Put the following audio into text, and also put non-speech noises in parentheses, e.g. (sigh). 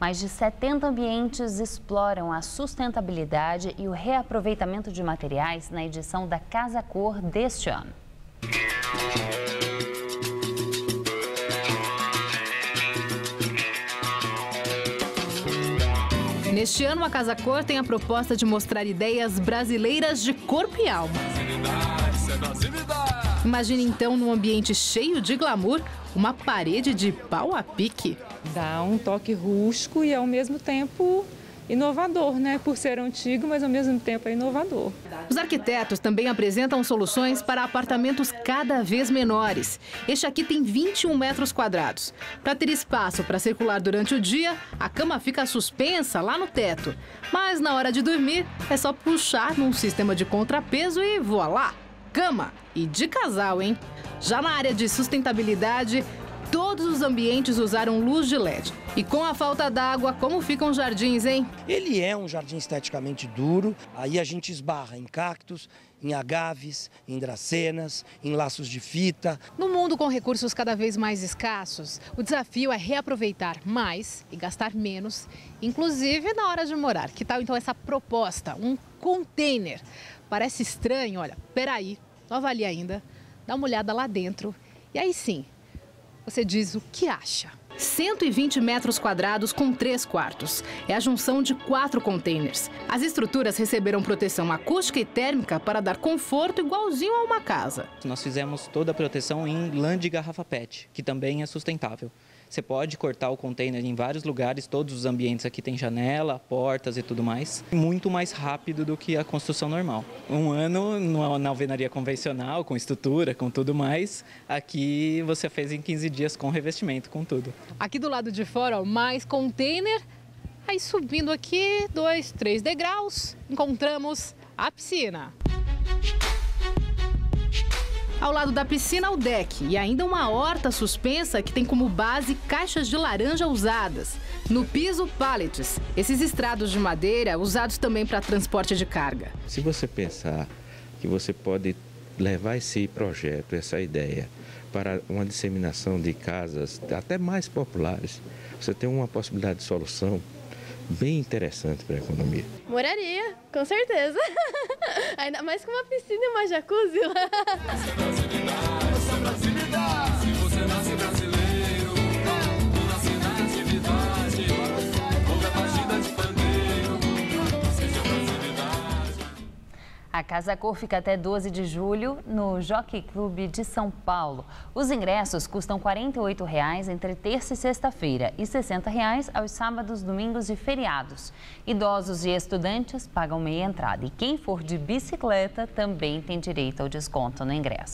Mais de 70 ambientes exploram a sustentabilidade e o reaproveitamento de materiais na edição da Casa Cor deste ano. Neste ano, a Casa Cor tem a proposta de mostrar ideias brasileiras de corpo e alma. Imagine então, num ambiente cheio de glamour, uma parede de pau a pique. Dá um toque rústico e, ao mesmo tempo, inovador, né? Por ser antigo, mas ao mesmo tempo é inovador. Os arquitetos também apresentam soluções para apartamentos cada vez menores. Este aqui tem 21 metros quadrados. Para ter espaço para circular durante o dia, a cama fica suspensa lá no teto. Mas na hora de dormir, é só puxar num sistema de contrapeso e voa lá. Cama e de casal, hein? Já na área de sustentabilidade, todos os ambientes usaram luz de LED. E com a falta d'água, como ficam os jardins, hein? Ele é um jardim esteticamente duro, aí a gente esbarra em cactos, em agaves, em dracenas, em laços de fita. No mundo com recursos cada vez mais escassos, o desafio é reaproveitar mais e gastar menos, inclusive na hora de morar. Que tal então essa proposta? Um container. Parece estranho, olha, peraí, não avalie ainda, dá uma olhada lá dentro e aí sim, você diz o que acha. 120 metros quadrados com três quartos. É a junção de quatro containers. As estruturas receberam proteção acústica e térmica para dar conforto igualzinho a uma casa. Nós fizemos toda a proteção em lã de garrafa PET, que também é sustentável. Você pode cortar o container em vários lugares, todos os ambientes aqui tem janela, portas e tudo mais. Muito mais rápido do que a construção normal. Um ano na alvenaria convencional, com estrutura, com tudo mais, aqui você fez em 15 dias com revestimento, com tudo. Aqui do lado de fora, ó, mais container. Aí subindo aqui, dois, três degraus, encontramos a piscina. Ao lado da piscina, o deck e ainda uma horta suspensa que tem como base caixas de laranja usadas. No piso, pallets, esses estrados de madeira usados também para transporte de carga. Se você pensar que você pode levar esse projeto, essa ideia, para uma disseminação de casas até mais populares, você tem uma possibilidade de solução bem interessante para a economia. Moraria, com certeza. (laughs) Ainda mais com uma piscina e uma jacuzzi lá. A Casa Cor fica até 12 de julho no Jockey Clube de São Paulo. Os ingressos custam 48 reais entre terça e sexta-feira e 60 reais aos sábados, domingos e feriados. Idosos e estudantes pagam meia entrada e quem for de bicicleta também tem direito ao desconto no ingresso.